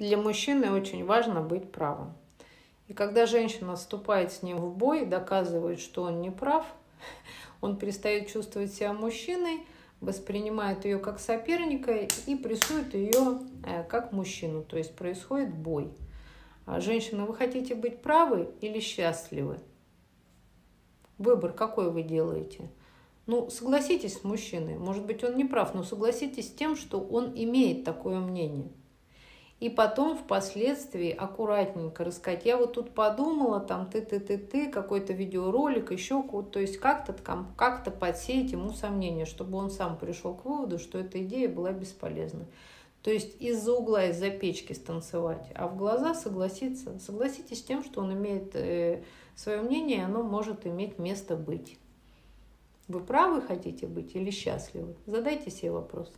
Для мужчины очень важно быть правым. И когда женщина вступает с ним в бой, доказывает, что он не прав, он перестает чувствовать себя мужчиной, воспринимает ее как соперника и прессует ее э, как мужчину. То есть происходит бой. А женщина, вы хотите быть правы или счастливы? Выбор какой вы делаете? Ну, согласитесь с мужчиной. Может быть, он не прав, но согласитесь с тем, что он имеет такое мнение. И потом впоследствии аккуратненько рассказать. Я вот тут подумала, там ты-ты-ты-ты, какой-то видеоролик, еще то есть как-то как подсеять ему сомнения, чтобы он сам пришел к выводу, что эта идея была бесполезна. То есть из-за угла, из-за печки станцевать, а в глаза согласиться. Согласитесь с тем, что он имеет э, свое мнение, и оно может иметь место быть. Вы правы хотите быть или счастливы? Задайте себе вопрос.